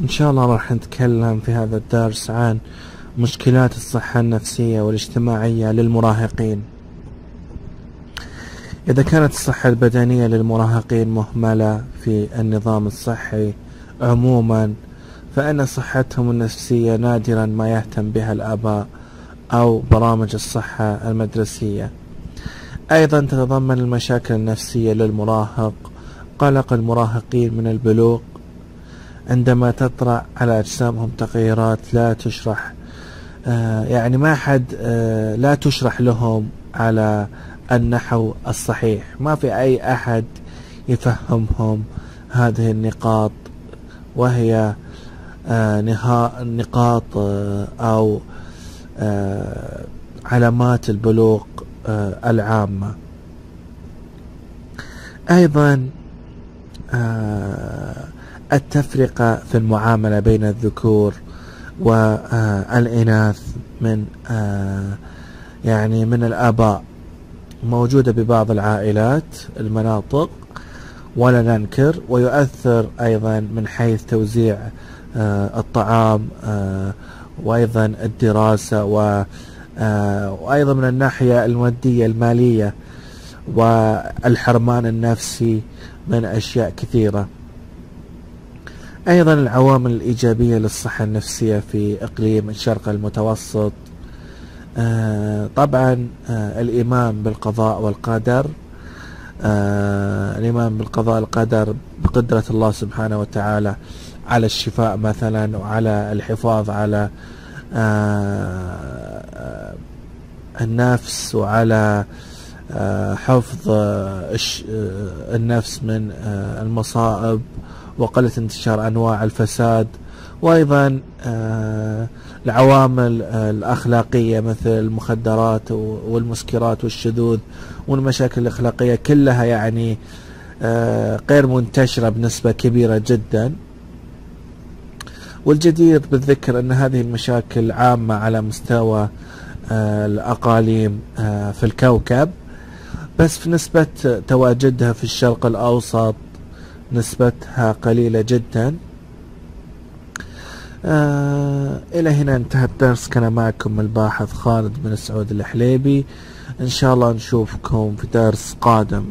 إن شاء الله راح نتكلم في هذا الدرس عن مشكلات الصحة النفسية والاجتماعية للمراهقين. إذا كانت الصحة البدنية للمراهقين مهملة في النظام الصحي عموما فإن صحتهم النفسية نادرا ما يهتم بها الآباء أو برامج الصحة المدرسية. أيضا تتضمن المشاكل النفسية للمراهق. قلق المراهقين من البلوغ عندما تطرأ على أجسامهم تغيرات لا تشرح آه يعني ما حد آه لا تشرح لهم على النحو الصحيح. ما في أي أحد يفهمهم هذه النقاط وهي آه نقاط أو علامات البلوغ العامة. أيضا التفرقة في المعاملة بين الذكور والإناث من آه يعني من الآباء. موجودة ببعض العائلات المناطق ولا ننكر ويؤثر أيضا من حيث توزيع آه الطعام آه وأيضا الدراسة وأيضا من الناحية المادية المالية والحرمان النفسي من أشياء كثيرة. أيضا العوامل الإيجابية للصحة النفسية في إقليم الشرق المتوسط. آه طبعا آه الإيمان بالقضاء والقدر. آه الإيمان بالقضاء والقدر بقدرة الله سبحانه وتعالى على الشفاء مثلا وعلى الحفاظ على النفس وعلى حفظ النفس من المصائب. وقلة انتشار أنواع الفساد وأيضا العوامل الأخلاقية مثل المخدرات والمسكرات والشذوذ والمشاكل الأخلاقية كلها يعني غير منتشرة بنسبة كبيرة جدا. والجدير بالذكر أن هذه المشاكل عامة على مستوى الأقاليم في الكوكب بس في نسبة تواجدها في الشرق الأوسط نسبتها قليلة جدا. آه إلى هنا انتهى الدرس. كان معكم الباحث خالد بن سعود الحليبي. إن شاء الله نشوفكم في درس قادم.